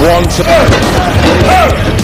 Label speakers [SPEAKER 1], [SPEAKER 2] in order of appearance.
[SPEAKER 1] One, two.